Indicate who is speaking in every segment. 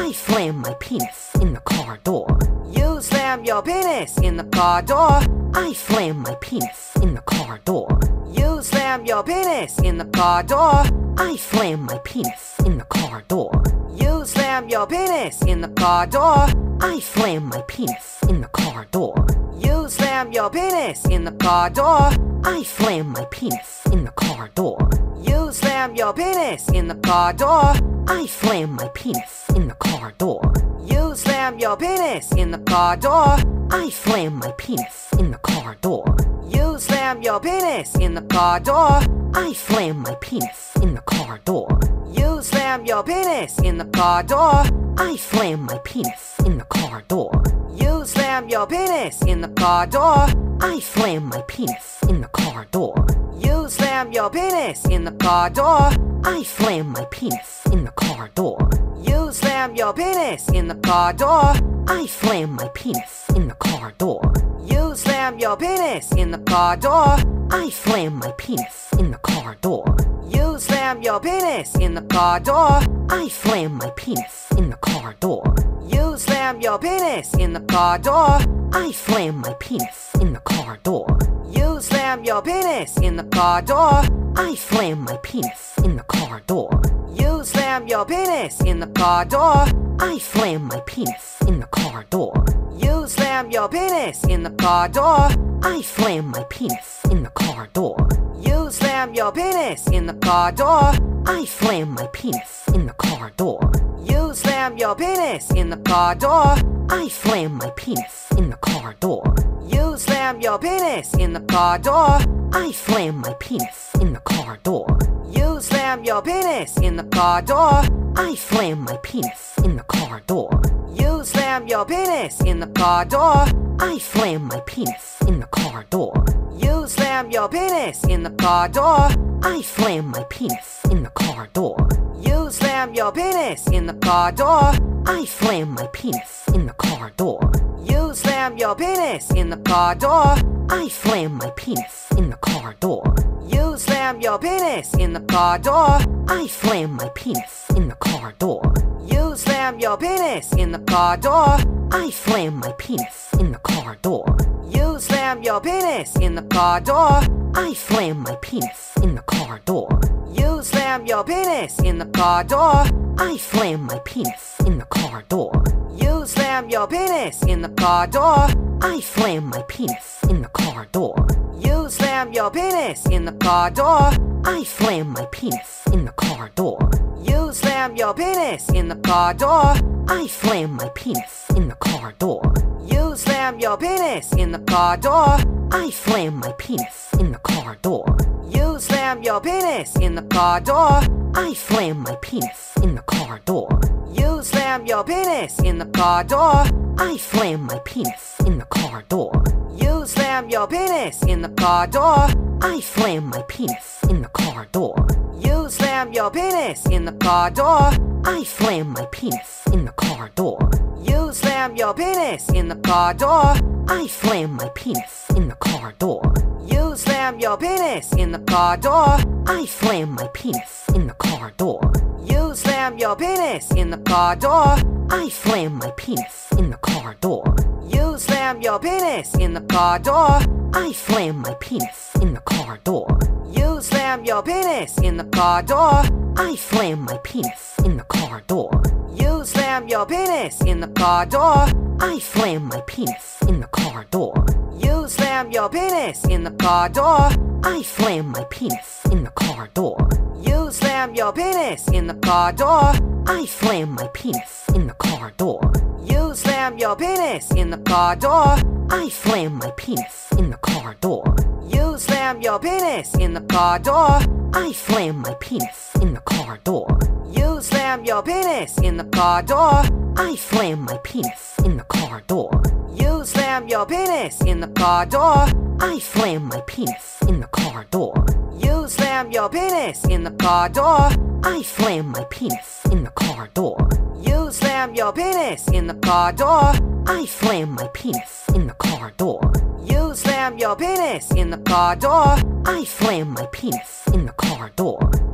Speaker 1: I slam my penis in the car door.
Speaker 2: You slam your penis in the car door.
Speaker 1: I slam my penis in the car door.
Speaker 2: You slam your penis in the car door.
Speaker 1: I slam my penis in the car door.
Speaker 2: You slam your penis in the car door.
Speaker 1: I slam my penis in the car door.
Speaker 2: You slam your penis in the car door.
Speaker 1: I slam my penis in the car door.
Speaker 2: You slam your penis in the car door.
Speaker 1: I slam my penis in the car door.
Speaker 2: You slam your penis in the car door.
Speaker 1: I slam my penis in the car door.
Speaker 2: You slam your penis in the car door.
Speaker 1: I slam my penis in the car door.
Speaker 2: You slam your penis in the car door.
Speaker 1: I slam my penis in the car door.
Speaker 2: You slam your penis in the car door.
Speaker 1: I slam my penis in the car door.
Speaker 2: You slam your penis in the car door.
Speaker 1: I slam my penis in the car door.
Speaker 2: You slam your penis in the car door.
Speaker 1: I slam my penis in the car door.
Speaker 2: You slam your penis in the car door.
Speaker 1: I slam my penis in the car door.
Speaker 2: You slam your penis in the car door.
Speaker 1: I slam my penis in the car door.
Speaker 2: You slam your penis in the car door.
Speaker 1: I slam my penis in the car door.
Speaker 2: You slam your penis in the car door.
Speaker 1: I slam my penis in the car door.
Speaker 2: You slam your penis in the car door.
Speaker 1: I slam my penis in the car door.
Speaker 2: You slam your penis in the car door.
Speaker 1: I slam my penis in the car door.
Speaker 2: You slam your penis in the car door.
Speaker 1: I slam my penis in the car door.
Speaker 2: Slam your penis in the car door.
Speaker 1: I slam my penis in the car door.
Speaker 2: You slam your penis in the car door.
Speaker 1: I slam my penis in the car door.
Speaker 2: You slam your penis in the car door.
Speaker 1: I slam my penis in the car door.
Speaker 2: You slam your penis in the car door.
Speaker 1: I slam my penis in the car door.
Speaker 2: You slam your penis in the car door.
Speaker 1: I slam my penis in the car door.
Speaker 2: You slam your penis in the car door.
Speaker 1: I slam my penis in the car door.
Speaker 2: You slam your penis in the car door.
Speaker 1: I slam my penis in the car door.
Speaker 2: You slam your penis in the car door.
Speaker 1: I slam my penis in the car door.
Speaker 2: You slam your penis in the car door.
Speaker 1: I slam my penis in the car door.
Speaker 2: You slam your penis in the car door.
Speaker 1: I slam my penis in the car door.
Speaker 2: You slam your penis in the car door.
Speaker 1: I slam my penis in the car door.
Speaker 2: You slam your penis in the car door.
Speaker 1: I slam my penis in the car door.
Speaker 2: You slam your penis in the car door.
Speaker 1: I slam my penis in the car door.
Speaker 2: You slam your penis in the car door.
Speaker 1: I slam my penis in the car door.
Speaker 2: You slam your penis in the car door.
Speaker 1: I slam my penis in the car door.
Speaker 2: You slam your penis in the car door.
Speaker 1: I slam my penis in the car door.
Speaker 2: You slam your penis in the car door.
Speaker 1: I slam my penis in the car door.
Speaker 2: You slam your penis in the car door.
Speaker 1: I slam my penis in the car door.
Speaker 2: You slam your penis in the car door.
Speaker 1: I slam my penis in the car door.
Speaker 2: Slam your penis in the car door.
Speaker 1: I slam my penis in the car door.
Speaker 2: You slam your penis in the car door.
Speaker 1: I slam my penis in the car door.
Speaker 2: You slam your penis in the car door.
Speaker 1: I slam my penis in the car door.
Speaker 2: You slam your penis in the car door.
Speaker 1: I slam my penis in the car door.
Speaker 2: You slam your penis in the car door.
Speaker 1: I slam my penis in the car door.
Speaker 2: Slam your penis in the car door.
Speaker 1: I slam my penis in the car door.
Speaker 2: You slam your penis in the car door.
Speaker 1: I slam my penis in the car door.
Speaker 2: You slam your penis in the car door.
Speaker 1: I slam my penis in the car door.
Speaker 2: You slam your penis in the car door.
Speaker 1: I slam my penis in the car door.
Speaker 2: You slam your penis in the car door.
Speaker 1: I slam my penis in the car door.
Speaker 2: Slam your penis in the car door.
Speaker 1: I slam my penis in the car door.
Speaker 2: You slam your penis in the car door.
Speaker 1: I slam my penis in the car door.
Speaker 2: You slam your penis in the car door.
Speaker 1: I slam my penis in the car door.
Speaker 2: You slam your penis in the car door.
Speaker 1: I slam my penis in the car door.
Speaker 2: You slam your penis in the car door.
Speaker 1: I slam my penis in the car door.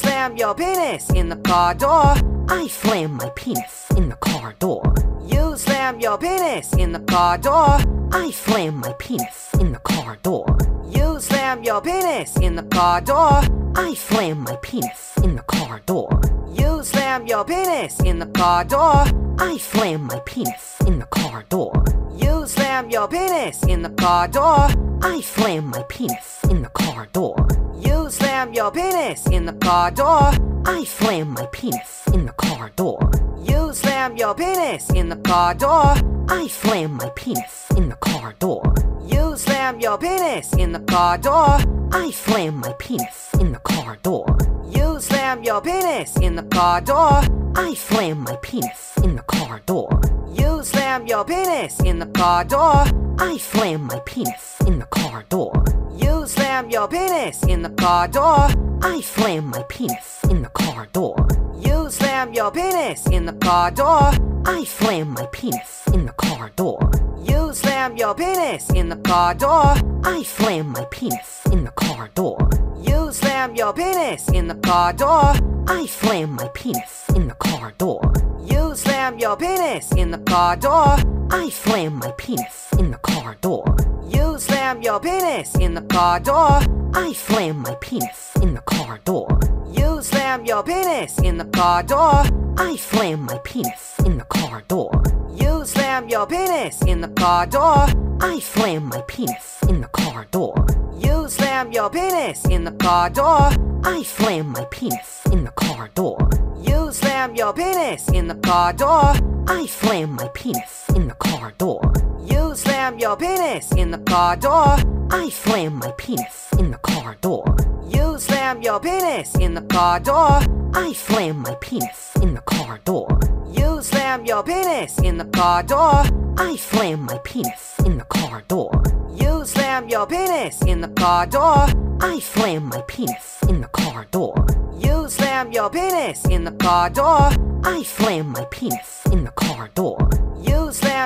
Speaker 2: Slam your penis in the car door.
Speaker 1: I slam my penis in the car door.
Speaker 2: You slam your penis in the car door.
Speaker 1: I slam my penis in the car door.
Speaker 2: You slam your penis in the car door.
Speaker 1: I slam my penis in the car door.
Speaker 2: You slam your penis in the car door.
Speaker 1: I slam my penis in the car door.
Speaker 2: You slam your penis in the car door.
Speaker 1: I slam my penis in the car door.
Speaker 2: You slam your penis in the car door.
Speaker 1: I slam my penis in the car door.
Speaker 2: You slam your penis in the car door.
Speaker 1: I slam my penis in the car door.
Speaker 2: You slam your penis in the car door.
Speaker 1: I slam my penis in the car door.
Speaker 2: You slam your penis in the car door.
Speaker 1: I slam my penis in the car door.
Speaker 2: You slam your penis in the car door.
Speaker 1: I slam my penis in the car door.
Speaker 2: You slam your penis in the car door.
Speaker 1: I slam my penis in the car door.
Speaker 2: You slam your penis in the car door.
Speaker 1: I slam my penis in the car door.
Speaker 2: You slam your penis in the car door.
Speaker 1: I slam my penis in the car door.
Speaker 2: You slam your penis in the car door.
Speaker 1: I slam my penis in the car door.
Speaker 2: You slam your penis in the car door.
Speaker 1: I slam my penis in the car door.
Speaker 2: You slam your penis in the car door.
Speaker 1: I slam my penis in the car door.
Speaker 2: You slam your penis in the car door.
Speaker 1: I slam my penis in the car door.
Speaker 2: You slam your penis in the car door.
Speaker 1: I slam my penis in the car door.
Speaker 2: You slam your penis in the car door.
Speaker 1: I slam my penis in the car door.
Speaker 2: You slam your penis in the car door.
Speaker 1: I slam my penis in the car door.
Speaker 2: Slam your penis in the car door.
Speaker 1: I slam my penis in the car door.
Speaker 2: You slam your penis in the car door.
Speaker 1: I slam my penis in the car door.
Speaker 2: You slam your penis in the car door.
Speaker 1: I slam my penis in the car door.
Speaker 2: You slam your penis in the car door.
Speaker 1: I slam my penis in the car door.
Speaker 2: You slam your penis in the car door.
Speaker 1: I slam my penis in the car door.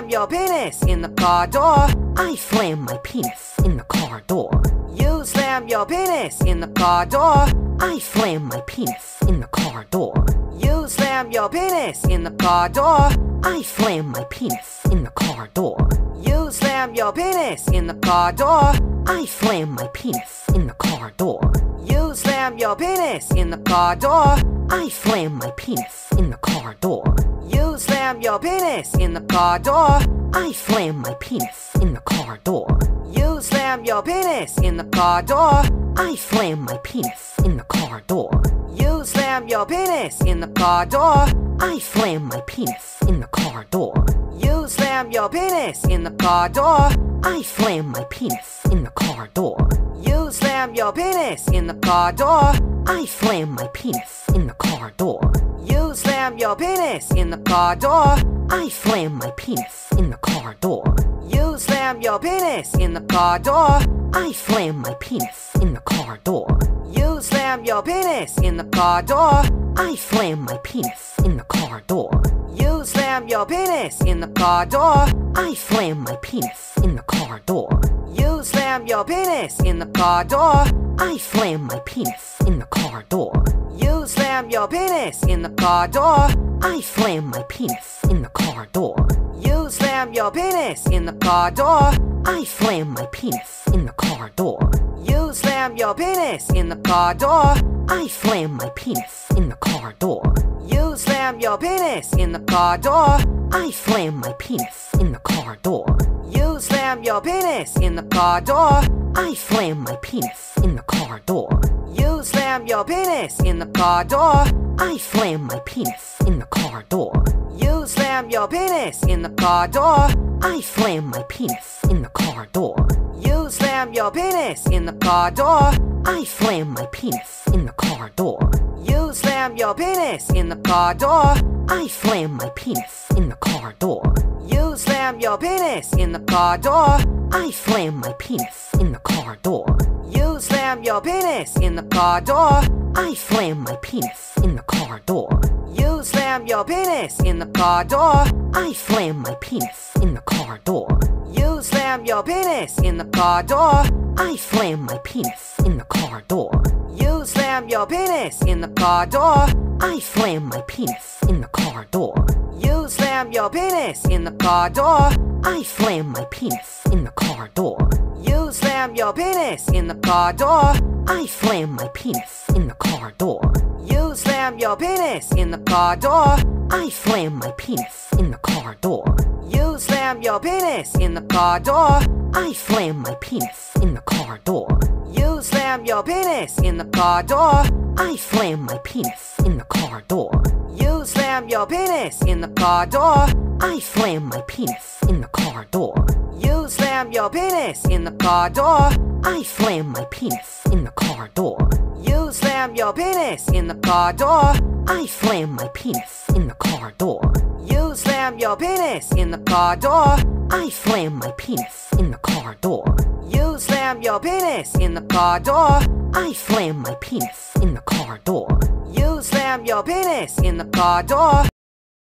Speaker 2: Slam your penis in the car door.
Speaker 1: I slam my penis in the car door.
Speaker 2: You slam your penis in the car door.
Speaker 1: I slam my penis in the car door.
Speaker 2: You slam your penis in the car door.
Speaker 1: I slam my penis in the car door.
Speaker 2: You slam your penis in the car door.
Speaker 1: I slam my penis in the car door.
Speaker 2: You slam your penis in the car door.
Speaker 1: I slam my penis in the car door.
Speaker 2: Slam your penis in the car door.
Speaker 1: I slam my penis in the car door.
Speaker 2: You slam your penis in the car door.
Speaker 1: I slam my penis in the car door.
Speaker 2: You slam your penis in the car door.
Speaker 1: I slam my penis in the car door.
Speaker 2: You slam your penis in the car door.
Speaker 1: I slam my penis in the car door.
Speaker 2: You slam your penis in the car door.
Speaker 1: I slam my penis in the car door.
Speaker 2: You slam your penis in the car door.
Speaker 1: I slam my penis in the car door.
Speaker 2: You slam your penis in the car door.
Speaker 1: I slam my penis in the car door.
Speaker 2: You slam your penis in the car door.
Speaker 1: I slam my penis in the car door.
Speaker 2: You slam your penis in the car door.
Speaker 1: I slam my penis in the car door.
Speaker 2: You slam your penis in the car door.
Speaker 1: I slam my penis in the car door.
Speaker 2: You slam your penis in the car door.
Speaker 1: I slam my penis in the car door.
Speaker 2: You slam your penis in the car door.
Speaker 1: I slam my penis in the car door.
Speaker 2: You slam your penis in the car door.
Speaker 1: I slam my penis in the car door.
Speaker 2: You slam your penis in the car door.
Speaker 1: I slam my penis in the car door.
Speaker 2: You slam your penis in the car door.
Speaker 1: I slam my penis in the car door.
Speaker 2: You slam your penis in the car door.
Speaker 1: I slam my penis in the car door.
Speaker 2: You slam your penis in the car door.
Speaker 1: I slam my penis in the car door.
Speaker 2: You slam your penis in the car door.
Speaker 1: I slam my penis in the car door.
Speaker 2: You slam your penis in the car door.
Speaker 1: I slam my penis in the car door.
Speaker 2: You slam your penis in the car door.
Speaker 1: I slam my penis in the car door.
Speaker 2: Slam your penis in the car door.
Speaker 1: I slam my penis in the car door.
Speaker 2: You slam your penis in the car door.
Speaker 1: I slam my penis in the car door.
Speaker 2: You slam your penis in the car door.
Speaker 1: I slam my penis in the car door.
Speaker 2: You slam your penis in the car door.
Speaker 1: I slam my penis in the car door.
Speaker 2: You slam your penis in the car door.
Speaker 1: I slam my penis in the car door.
Speaker 2: Slam your penis in the car door.
Speaker 1: I slam my penis in the car door.
Speaker 2: You slam your penis in the car door.
Speaker 1: I slam my penis in the car door.
Speaker 2: You slam your penis in the car door.
Speaker 1: I slam my penis in the car door.
Speaker 2: You slam your penis in the car door.
Speaker 1: I slam my penis in the car door.
Speaker 2: You slam your penis in the car door.
Speaker 1: I slam my penis in the car door.
Speaker 2: You slam your penis in the car door.
Speaker 1: I slam my penis in the car door.
Speaker 2: You slam your penis in the car door.
Speaker 1: I slam my penis in the car door.
Speaker 2: You slam your penis in the car door.
Speaker 1: I slam my penis in the car door.
Speaker 2: You slam your penis in the car door.
Speaker 1: I slam my penis in the car door.
Speaker 2: You slam your penis in the car door.